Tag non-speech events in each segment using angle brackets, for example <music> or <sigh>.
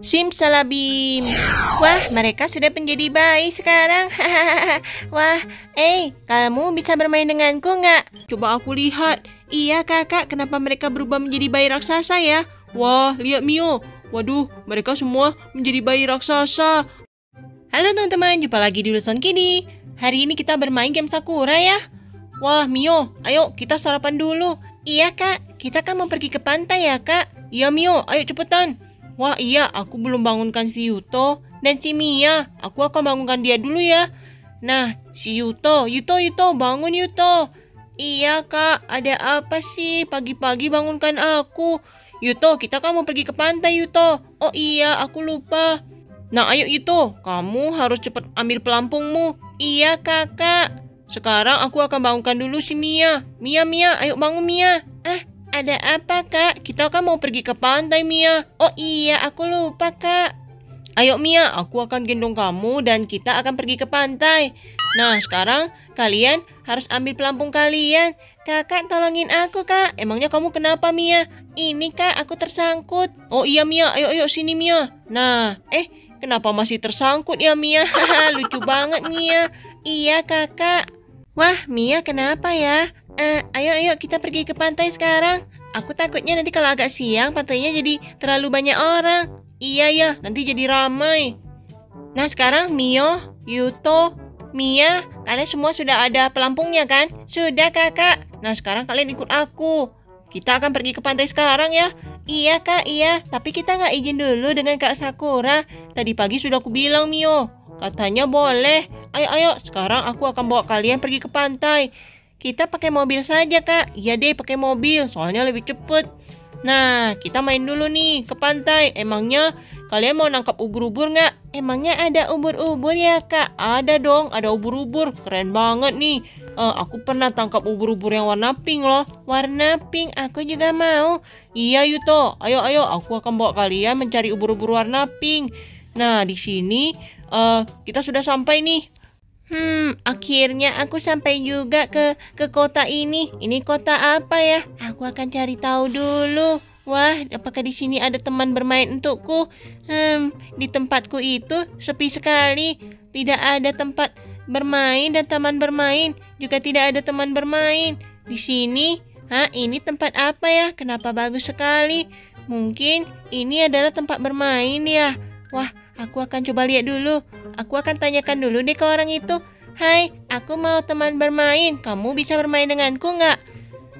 Simsalabim. Wah, mereka sudah menjadi bayi sekarang. <laughs> Wah, eh, kamu bisa bermain denganku nggak? Coba aku lihat. Iya kakak, kenapa mereka berubah menjadi bayi raksasa ya? Wah, lihat Mio. Waduh, mereka semua menjadi bayi raksasa. Halo teman-teman, jumpa lagi di Luson Kini. Hari ini kita bermain game Sakura ya. Wah, Mio, ayo kita sarapan dulu. Iya kak, kita kan mau pergi ke pantai ya kak. Iya Mio, ayo cepetan. Wah iya, aku belum bangunkan si Yuto dan si Mia. Aku akan bangunkan dia dulu ya. Nah, si Yuto, Yuto, Yuto, bangun Yuto. Iya kak, ada apa sih? Pagi-pagi bangunkan aku. Yuto, kita kan mau pergi ke pantai Yuto. Oh iya, aku lupa. Nah ayo Yuto, kamu harus cepat ambil pelampungmu. Iya kakak. Sekarang aku akan bangunkan dulu si Mia. Mia, Mia, ayo bangun Mia. Eh, ada apa kak? Kita kan mau pergi ke pantai Mia. Oh iya, aku lupa kak. Ayo Mia, aku akan gendong kamu dan kita akan pergi ke pantai. Nah, sekarang kalian harus ambil pelampung kalian. Kakak, tolongin aku kak. Emangnya kamu kenapa Mia? Ini kak, aku tersangkut. Oh iya Mia, ayo ayo sini Mia. Nah, eh kenapa masih tersangkut ya Mia? <laughs> Lucu banget Mia. Iya kakak. Wah, Mia kenapa ya? Eh, ayo ayo kita pergi ke pantai sekarang. Aku takutnya nanti kalau agak siang pantainya jadi terlalu banyak orang. Iya ya, nanti jadi ramai. Nah sekarang Mio, Yuto, Mia, kalian semua sudah ada pelampungnya kan? Sudah kakak. Nah sekarang kalian ikut aku. Kita akan pergi ke pantai sekarang ya. Iya kak, iya. Tapi kita nggak izin dulu dengan kak Sakura. Tadi pagi sudah aku bilang Mio. Katanya boleh. Ayo ayo, sekarang aku akan bawa kalian pergi ke pantai. Kita pakai mobil saja, Kak. Iya deh, pakai mobil, soalnya lebih cepet. Nah, kita main dulu nih ke pantai. Emangnya kalian mau nangkap ubur-ubur nggak? Emangnya ada ubur-ubur ya, Kak? Ada dong, ada ubur-ubur. Keren banget nih. Uh, aku pernah tangkap ubur-ubur yang warna pink loh. Warna pink, aku juga mau. Iya, Yuto. Ayo, ayo, aku akan bawa kalian mencari ubur-ubur warna pink. Nah, di sini uh, kita sudah sampai nih. Hmm, akhirnya aku sampai juga ke ke kota ini. Ini kota apa ya? Aku akan cari tahu dulu. Wah, apakah di sini ada teman bermain untukku? Hmm, di tempatku itu sepi sekali. Tidak ada tempat bermain dan taman bermain. Juga tidak ada teman bermain. Di sini, Hah, ini tempat apa ya? Kenapa bagus sekali? Mungkin ini adalah tempat bermain ya. Wah, aku akan coba lihat dulu. Aku akan tanyakan dulu deh ke orang itu. Hai, aku mau teman bermain. Kamu bisa bermain denganku nggak?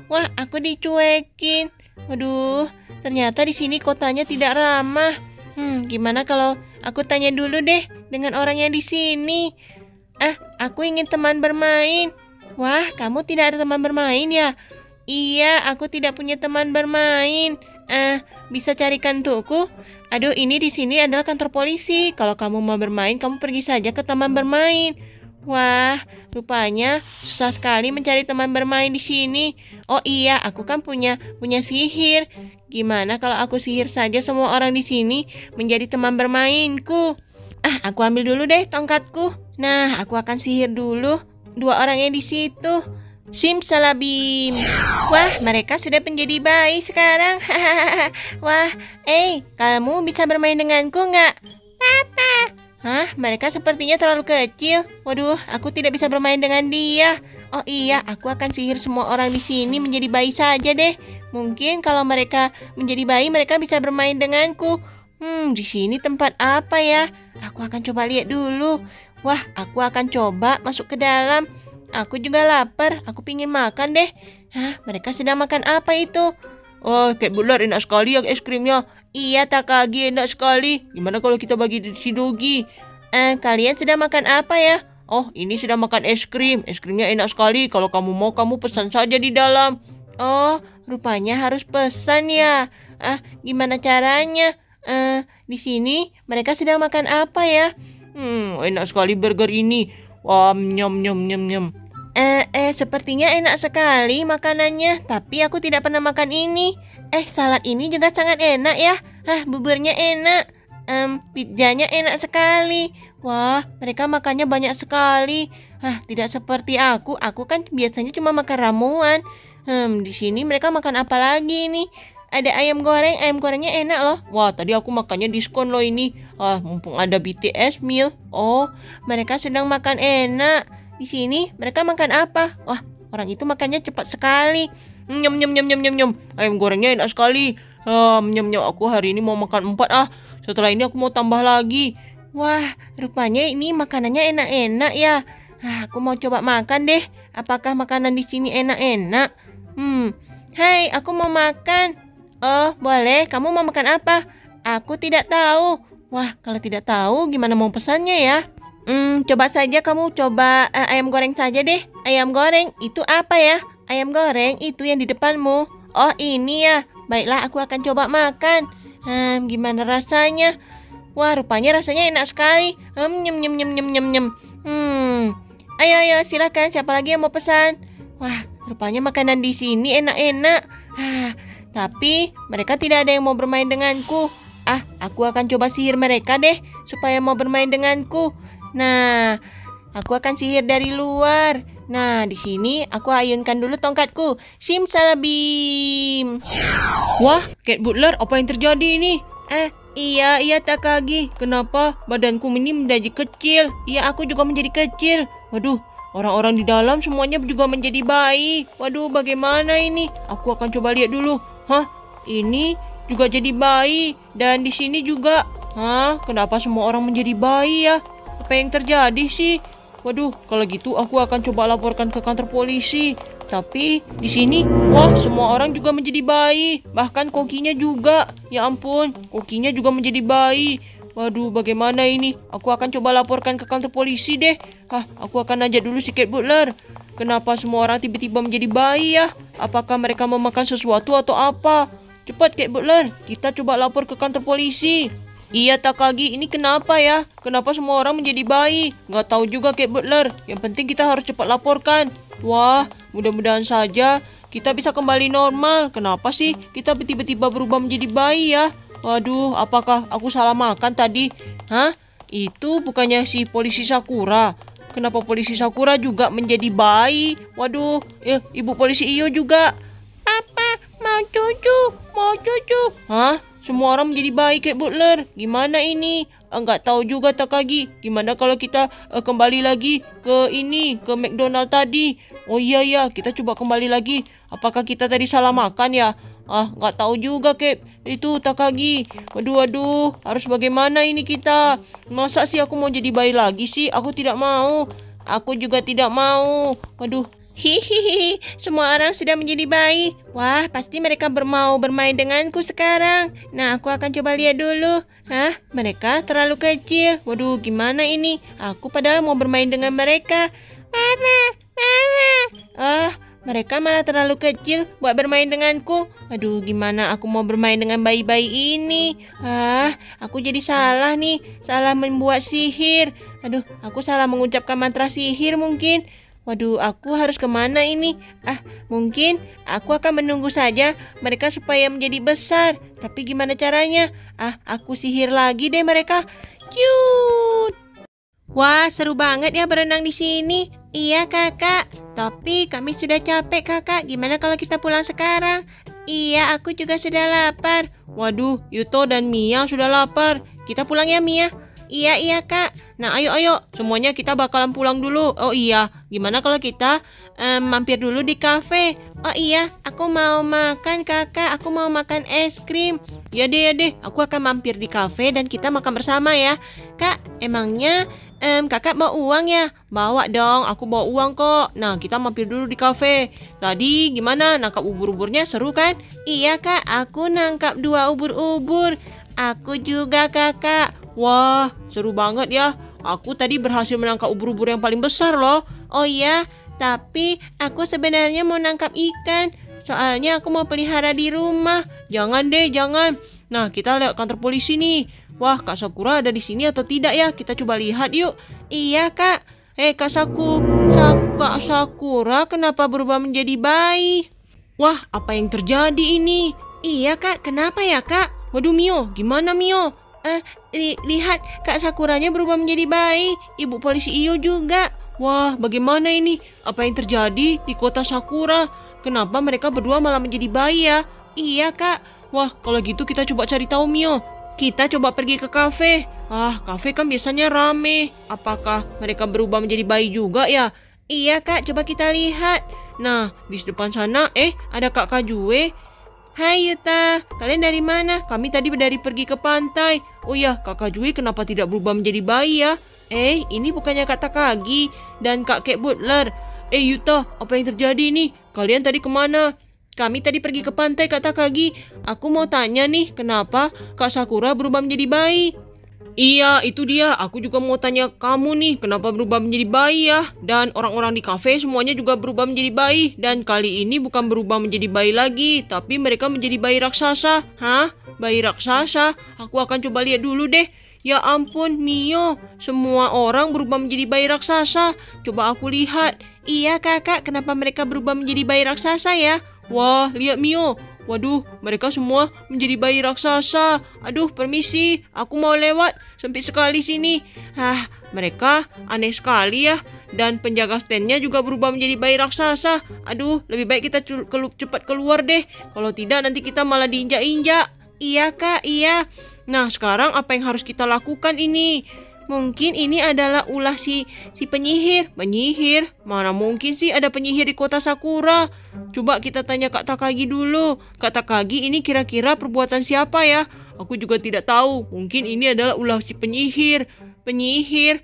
Wah, aku dicuekin. Waduh, ternyata di sini kotanya tidak ramah. Hmm, gimana kalau aku tanya dulu deh dengan orang yang di sini? Ah, aku ingin teman bermain. Wah, kamu tidak ada teman bermain ya? Iya, aku tidak punya teman bermain. Eh, bisa carikan untukku? Aduh, ini di sini adalah kantor polisi. Kalau kamu mau bermain, kamu pergi saja ke taman bermain. Wah, rupanya susah sekali mencari teman bermain di sini. Oh iya, aku kan punya punya sihir. Gimana kalau aku sihir saja semua orang di sini menjadi teman bermainku? Ah, aku ambil dulu deh tongkatku. Nah, aku akan sihir dulu dua orang yang di situ. Simsalabim. Wah, mereka sudah menjadi bayi sekarang. <laughs> Wah, eh, kamu bisa bermain denganku nggak? Papa. Hah, mereka sepertinya terlalu kecil. Waduh, aku tidak bisa bermain dengan dia. Oh iya, aku akan sihir semua orang di sini menjadi bayi saja deh. Mungkin kalau mereka menjadi bayi, mereka bisa bermain denganku. Hmm, di sini tempat apa ya? Aku akan coba lihat dulu. Wah, aku akan coba masuk ke dalam. Aku juga lapar, aku pingin makan deh. Hah, mereka sedang makan apa itu? Oh, kayak bulat enak sekali ya es krimnya. Iya, Takagi enak sekali. Gimana kalau kita bagi si Dogi? Eh, kalian sedang makan apa ya? Oh, ini sudah makan es krim. Es krimnya enak sekali. Kalau kamu mau, kamu pesan saja di dalam. Oh, rupanya harus pesan ya. Ah, gimana caranya? Eh, di sini mereka sedang makan apa ya? Hmm, enak sekali burger ini. Wah, nyam nyam nyam nyam. Eh, eh, sepertinya enak sekali makanannya, tapi aku tidak pernah makan ini. Eh, salad ini juga sangat enak ya. Hah, buburnya enak. Um, pizzanya enak sekali. Wah, mereka makannya banyak sekali. Hah, tidak seperti aku. Aku kan biasanya cuma makan ramuan. Hmm, di sini mereka makan apa lagi nih? Ada ayam goreng. Ayam gorengnya enak loh. Wah, tadi aku makannya diskon loh ini. Ah, mumpung ada BTS meal. Oh, mereka sedang makan enak. Di sini mereka makan apa? Wah, orang itu makannya cepat sekali. Nyem nyem nyem nyem nyem nyem. Ayam gorengnya enak sekali. Ah, nyem nyem aku hari ini mau makan empat ah. Setelah ini aku mau tambah lagi. Wah, rupanya ini makanannya enak-enak ya. Ah, aku mau coba makan deh. Apakah makanan di sini enak-enak? Hmm, hai, aku mau makan. Oh, boleh. Kamu mau makan apa? Aku tidak tahu. Wah, kalau tidak tahu, gimana mau pesannya ya? Hmm, coba saja kamu coba uh, ayam goreng saja deh. Ayam goreng itu apa ya? Ayam goreng itu yang di depanmu. Oh, ini ya. Baiklah, aku akan coba makan. Hmm, gimana rasanya? Wah, rupanya rasanya enak sekali. Hmm, nyem nyem nyem nyem nyem nyem. Hmm. Ayo ayo silakan siapa lagi yang mau pesan? Wah, rupanya makanan di sini enak-enak. Ah, tapi mereka tidak ada yang mau bermain denganku. Ah, aku akan coba sihir mereka deh supaya mau bermain denganku. Nah, aku akan sihir dari luar. Nah, di sini aku ayunkan dulu tongkatku. Simsalabim. Wah, Cat Butler, apa yang terjadi ini? Eh, iya, iya Takagi. Kenapa badanku ini menjadi kecil? Iya, aku juga menjadi kecil. Waduh, orang-orang di dalam semuanya juga menjadi bayi. Waduh, bagaimana ini? Aku akan coba lihat dulu. Hah, ini juga jadi bayi dan di sini juga. Hah, kenapa semua orang menjadi bayi ya? Apa yang terjadi sih? Waduh, kalau gitu aku akan coba laporkan ke kantor polisi. Tapi di sini, wah semua orang juga menjadi bayi. Bahkan kokinya juga. Ya ampun, kokinya juga menjadi bayi. Waduh, bagaimana ini? Aku akan coba laporkan ke kantor polisi deh. Hah, aku akan ajak dulu si Cat Butler. Kenapa semua orang tiba-tiba menjadi bayi ya? Apakah mereka memakan sesuatu atau apa? Cepat Cat Butler, kita coba lapor ke kantor polisi. Iya Takagi, ini kenapa ya? Kenapa semua orang menjadi bayi? Nggak tahu juga Cat Butler. Yang penting kita harus cepat laporkan. Wah, mudah-mudahan saja kita bisa kembali normal. Kenapa sih kita tiba-tiba berubah menjadi bayi ya? Waduh, apakah aku salah makan tadi? Hah? Itu bukannya si polisi Sakura. Kenapa polisi Sakura juga menjadi bayi? Waduh, eh, ibu polisi Iyo juga. Papa, mau cucu, mau cucu. Hah? Semua orang menjadi bayi kayak Butler. Gimana ini? Enggak tahu juga Takagi. Gimana kalau kita uh, kembali lagi ke ini, ke McDonald tadi? Oh iya ya, kita coba kembali lagi. Apakah kita tadi salah makan ya? Ah, nggak tahu juga, Kep. Itu Takagi. Waduh, waduh. Harus bagaimana ini kita? Masa sih aku mau jadi bayi lagi sih? Aku tidak mau. Aku juga tidak mau. Waduh, Hihihi, semua orang sudah menjadi bayi. Wah, pasti mereka bermau bermain denganku sekarang. Nah, aku akan coba lihat dulu. Hah, mereka terlalu kecil. Waduh, gimana ini? Aku padahal mau bermain dengan mereka. Mama, mama. Mereka malah terlalu kecil buat bermain denganku. Aduh, gimana aku mau bermain dengan bayi-bayi ini? Ah, aku jadi salah nih. Salah membuat sihir. Aduh, aku salah mengucapkan mantra sihir mungkin. Waduh, aku harus ke mana ini? Ah, mungkin aku akan menunggu saja mereka supaya menjadi besar. Tapi gimana caranya? Ah, aku sihir lagi deh mereka. Cute! Wah, seru banget ya berenang di sini. Iya, kakak. Tapi kami sudah capek, kakak. Gimana kalau kita pulang sekarang? Iya, aku juga sudah lapar. Waduh, Yuto dan Mia sudah lapar. Kita pulang ya, Mia. Iya, iya, Kak. Nah, ayo, ayo. Semuanya kita bakalan pulang dulu. Oh iya, gimana kalau kita um, mampir dulu di kafe? Oh iya, aku mau makan, Kakak. Aku mau makan es krim. Ya deh, ya deh. Aku akan mampir di kafe dan kita makan bersama ya. Kak, emangnya um, kakak bawa uang ya? Bawa dong, aku bawa uang kok. Nah, kita mampir dulu di kafe. Tadi gimana nangkap ubur-uburnya seru kan? Iya kak, aku nangkap dua ubur-ubur. Aku juga kakak. Wah, seru banget ya. Aku tadi berhasil menangkap ubur-ubur yang paling besar loh. Oh iya, tapi aku sebenarnya mau nangkap ikan. Soalnya aku mau pelihara di rumah. Jangan deh, jangan. Nah, kita lihat kantor polisi nih. Wah, Kak Sakura ada di sini atau tidak ya? Kita coba lihat yuk. Iya, Kak. Eh, Kak Saku. Sak Kak Sakura kenapa berubah menjadi bayi? Wah, apa yang terjadi ini? Iya, Kak. Kenapa ya, Kak? Waduh, Mio. Gimana, Mio? Eh, li lihat Kak Sakuranya berubah menjadi bayi. Ibu polisi Iyo juga. Wah, bagaimana ini? Apa yang terjadi di kota Sakura? Kenapa mereka berdua malah menjadi bayi ya? Iya, Kak. Wah, kalau gitu kita coba cari tahu Mio. Kita coba pergi ke kafe. Ah, kafe kan biasanya rame. Apakah mereka berubah menjadi bayi juga ya? Iya kak, coba kita lihat. Nah, di depan sana, eh, ada Kak Kajue. Hai Yuta, kalian dari mana? Kami tadi dari pergi ke pantai. Oh ya, Kak Kajue kenapa tidak berubah menjadi bayi ya? Eh, ini bukannya Kak Takagi dan Kak Kek Butler. Eh Yuta, apa yang terjadi nih? Kalian tadi ke mana? Kami tadi pergi ke pantai Kak Takagi. Aku mau tanya nih, kenapa Kak Sakura berubah menjadi bayi? Iya, itu dia. Aku juga mau tanya kamu nih, kenapa berubah menjadi bayi ya? Dan orang-orang di kafe semuanya juga berubah menjadi bayi. Dan kali ini bukan berubah menjadi bayi lagi, tapi mereka menjadi bayi raksasa. Hah? Bayi raksasa? Aku akan coba lihat dulu deh. Ya ampun, Mio. Semua orang berubah menjadi bayi raksasa. Coba aku lihat. Iya kakak, kenapa mereka berubah menjadi bayi raksasa ya? Wah, lihat Mio. Waduh, mereka semua menjadi bayi raksasa. Aduh, permisi. Aku mau lewat. Sempit sekali sini. Hah, mereka aneh sekali ya. Dan penjaga standnya juga berubah menjadi bayi raksasa. Aduh, lebih baik kita cepat keluar deh. Kalau tidak, nanti kita malah diinjak-injak. Iya kak, iya. Nah, sekarang apa yang harus kita lakukan ini? Mungkin ini adalah ulah si si penyihir. Penyihir? Mana mungkin sih ada penyihir di kota Sakura? Coba kita tanya Kak Takagi dulu. Kak Takagi ini kira-kira perbuatan siapa ya? Aku juga tidak tahu. Mungkin ini adalah ulah si penyihir. Penyihir.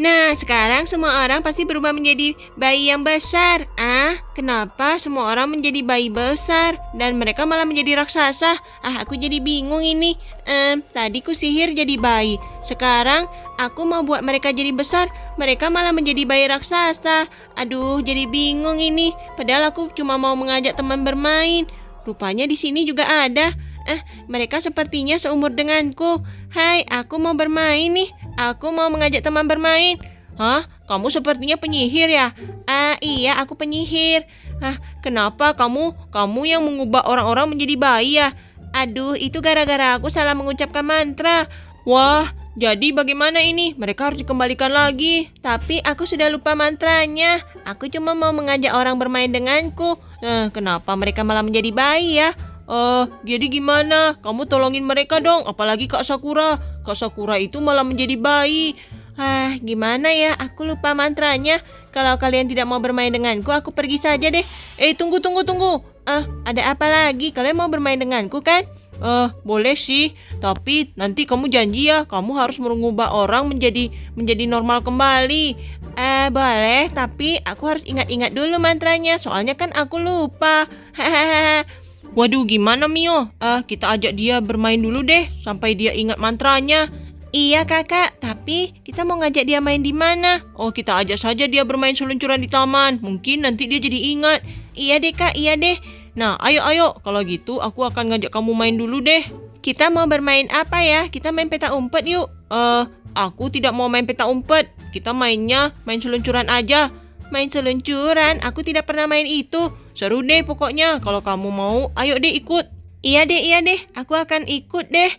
Nah, sekarang semua orang pasti berubah menjadi bayi yang besar. Ah, kenapa semua orang menjadi bayi besar dan mereka malah menjadi raksasa? Ah, aku jadi bingung ini. Um, tadi ku sihir jadi bayi. Sekarang aku mau buat mereka jadi besar, mereka malah menjadi bayi raksasa. Aduh, jadi bingung ini. Padahal aku cuma mau mengajak teman bermain. Rupanya di sini juga ada. Eh, mereka sepertinya seumur denganku. Hai, aku mau bermain nih. Aku mau mengajak teman bermain. Hah? Kamu sepertinya penyihir ya? Ah, iya, aku penyihir. Hah, kenapa kamu kamu yang mengubah orang-orang menjadi bayi ya? Aduh, itu gara-gara aku salah mengucapkan mantra. Wah, jadi bagaimana ini? Mereka harus dikembalikan lagi. Tapi aku sudah lupa mantranya. Aku cuma mau mengajak orang bermain denganku. Nah, kenapa mereka malah menjadi bayi ya? Eh, jadi gimana? Kamu tolongin mereka dong, apalagi Kak Sakura. Kak Sakura itu malah menjadi bayi. Ah, gimana ya? Aku lupa mantranya. Kalau kalian tidak mau bermain denganku, aku pergi saja deh. Eh, tunggu, tunggu, tunggu. Ah, ada apa lagi? Kalian mau bermain denganku kan? Eh, uh, boleh sih. Tapi nanti kamu janji ya, kamu harus mengubah orang menjadi menjadi normal kembali. Eh, boleh. Tapi aku harus ingat-ingat dulu mantranya. Soalnya kan aku lupa. Hahaha. <laughs> Waduh, gimana Mio? Ah, kita ajak dia bermain dulu deh sampai dia ingat mantranya. Iya kakak, tapi kita mau ngajak dia main di mana? Oh, kita ajak saja dia bermain seluncuran di taman. Mungkin nanti dia jadi ingat. Iya deh kak, iya deh. Nah, ayo ayo. Kalau gitu aku akan ngajak kamu main dulu deh. Kita mau bermain apa ya? Kita main peta umpet yuk. Eh, uh, aku tidak mau main peta umpet. Kita mainnya main seluncuran aja. Main seluncuran? Aku tidak pernah main itu. Seru deh pokoknya. Kalau kamu mau, ayo deh ikut. Iya deh, iya deh. Aku akan ikut deh.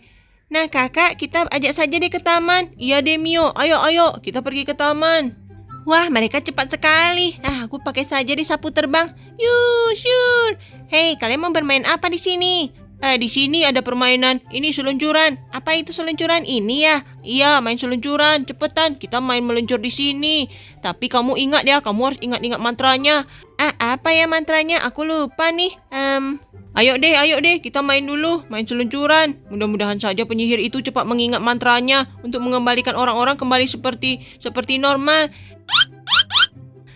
Nah kakak, kita ajak saja deh ke taman. Iya deh Mio, ayo ayo kita pergi ke taman. Wah, mereka cepat sekali. Ah, aku pakai saja di sapu terbang. Yuk, syur. Hei, kalian mau bermain apa di sini? Eh, di sini ada permainan. Ini seluncuran. Apa itu seluncuran ini ya? Iya, main seluncuran. Cepetan, kita main meluncur di sini. Tapi kamu ingat ya, kamu harus ingat-ingat mantranya. Ah, apa ya mantranya? Aku lupa nih. Um, ayo deh, ayo deh, kita main dulu, main seluncuran. Mudah-mudahan saja penyihir itu cepat mengingat mantranya untuk mengembalikan orang-orang kembali seperti seperti normal.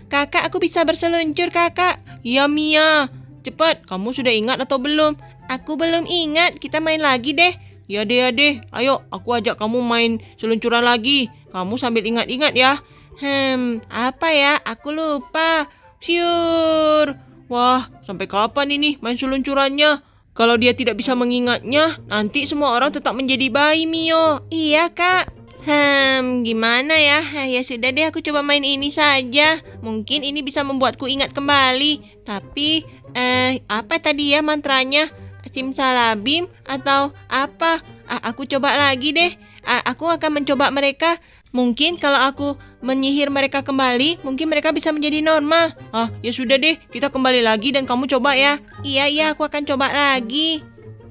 Kakak, aku bisa berseluncur, Kakak. Iya, Mia. Cepat, kamu sudah ingat atau belum? Aku belum ingat, kita main lagi deh. Ya deh, ya deh. Ayo, aku ajak kamu main seluncuran lagi. Kamu sambil ingat-ingat ya. Hmm, apa ya? Aku lupa. Siur. Wah, sampai kapan ini main seluncurannya? Kalau dia tidak bisa mengingatnya, nanti semua orang tetap menjadi bayi, Mio. Iya, Kak. Hmm, gimana ya? Ya sudah deh, aku coba main ini saja. Mungkin ini bisa membuatku ingat kembali. Tapi, eh, apa tadi ya mantranya? Simsalabim atau apa? aku coba lagi deh. aku akan mencoba mereka. Mungkin kalau aku menyihir mereka kembali, mungkin mereka bisa menjadi normal. Ah, ya sudah deh, kita kembali lagi dan kamu coba ya. Iya, iya, aku akan coba lagi.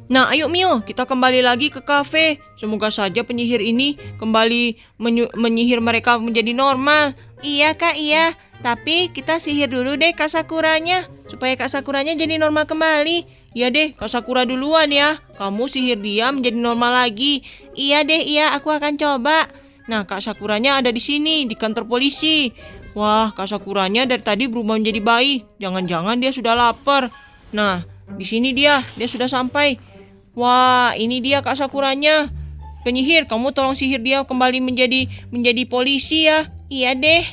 Nah, ayo Mio, kita kembali lagi ke kafe. Semoga saja penyihir ini kembali menyihir mereka menjadi normal. Iya kak, iya. Tapi kita sihir dulu deh Kak Sakuranya. Supaya Kak Sakuranya jadi normal kembali. Iya deh, Kak Sakura duluan ya. Kamu sihir dia menjadi normal lagi. Iya deh, iya. Aku akan coba. Nah, Kak Sakuranya ada di sini, di kantor polisi. Wah, Kak Sakuranya dari tadi berubah menjadi bayi. Jangan-jangan dia sudah lapar. Nah, di sini dia, dia sudah sampai. Wah, ini dia Kak Sakuranya. Penyihir, kamu tolong sihir dia kembali menjadi menjadi polisi ya. Iya deh.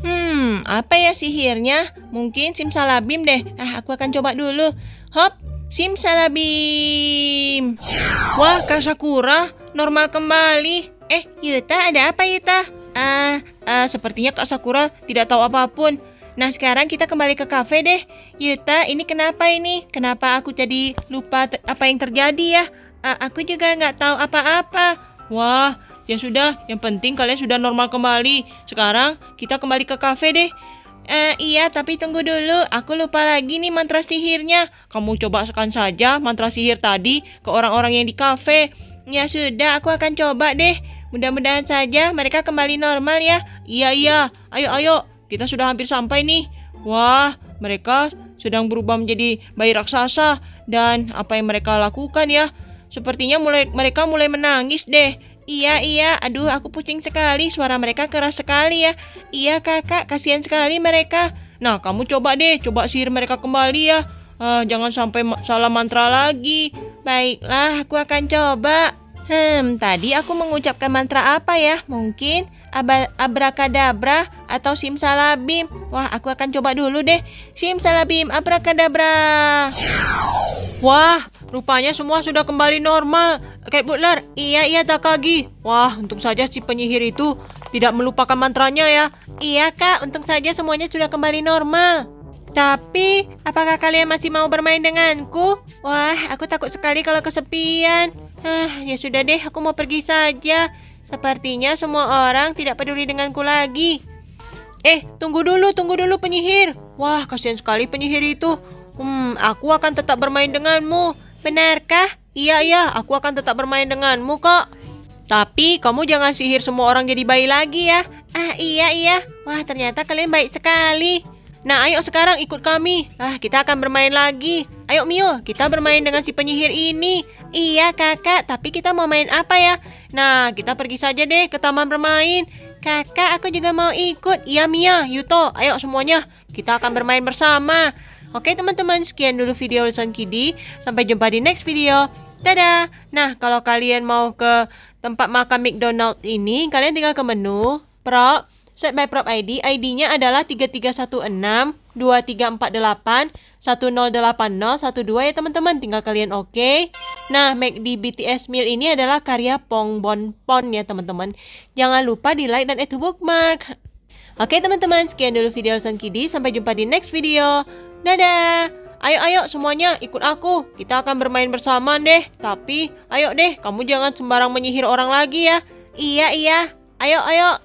Hmm, apa ya sihirnya? Mungkin simsalabim deh. Ah, aku akan coba dulu. Hop, simsalabim. Wah, Kak Sakura, normal kembali. Eh, Yuta, ada apa Yuta? Ah, uh, sepertinya Kak Sakura tidak tahu apa pun. Nah, sekarang kita kembali ke kafe deh. Yuta, ini kenapa ini? Kenapa aku jadi lupa apa yang terjadi ya? Uh, aku juga nggak tahu apa-apa. Wah, ya sudah. Yang penting kalian sudah normal kembali. Sekarang kita kembali ke kafe deh. Uh, iya, tapi tunggu dulu. Aku lupa lagi nih mantra sihirnya. Kamu coba sekan saja mantra sihir tadi ke orang-orang yang di kafe. Ya sudah, aku akan coba deh. Mudah-mudahan saja mereka kembali normal ya. Iya, iya. Ayo, ayo. Kita sudah hampir sampai nih. Wah, mereka sedang berubah menjadi bayi raksasa. Dan apa yang mereka lakukan ya? Sepertinya mulai mereka mulai menangis deh. Iya, iya. Aduh, aku pusing sekali. Suara mereka keras sekali ya. Iya, kakak. Kasihan sekali mereka. Nah, kamu coba deh. Coba sihir mereka kembali ya. Uh, jangan sampai ma salah mantra lagi. Baiklah, aku akan coba. Hmm, tadi aku mengucapkan mantra apa ya? Mungkin ab abrakadabra atau simsalabim. Wah, aku akan coba dulu deh. Simsalabim abrakadabra. Wah, rupanya semua sudah kembali normal. Kayak Butler, iya iya Takagi. Wah, untung saja si penyihir itu tidak melupakan mantranya ya. Iya kak, untung saja semuanya sudah kembali normal. Tapi, apakah kalian masih mau bermain denganku? Wah, aku takut sekali kalau kesepian. Ah, ya sudah deh, aku mau pergi saja. Sepertinya semua orang tidak peduli denganku lagi. Eh, tunggu dulu, tunggu dulu penyihir. Wah, kasihan sekali penyihir itu. Hmm, aku akan tetap bermain denganmu. Benarkah? Iya, iya, aku akan tetap bermain denganmu, kok. Tapi kamu jangan sihir semua orang jadi bayi lagi ya. Ah, iya, iya. Wah, ternyata kalian baik sekali. Nah, ayo sekarang ikut kami. Ah, kita akan bermain lagi. Ayo Mio, kita bermain dengan si penyihir ini. Iya, kakak. Tapi kita mau main apa ya? Nah, kita pergi saja deh ke taman bermain. Kakak, aku juga mau ikut. Iya, Mia, Yuto. Ayo semuanya. Kita akan bermain bersama. Oke teman-teman, sekian dulu video Lison Kidi. Sampai jumpa di next video. Dadah! Nah, kalau kalian mau ke tempat makan McDonald ini, kalian tinggal ke menu, Prop, Set by Prop ID. ID-nya adalah 3316 2348 108012 ya teman-teman. Tinggal kalian oke. Okay. Nah, McD BTS Meal ini adalah karya Pong Bon Pon ya teman-teman. Jangan lupa di like dan add to bookmark. Oke teman-teman, sekian dulu video Lison Kidi. Sampai jumpa di next video. Dadah! Ayo, ayo semuanya ikut aku. Kita akan bermain bersama deh. Tapi, ayo deh, kamu jangan sembarang menyihir orang lagi ya. Iya, iya. Ayo, ayo.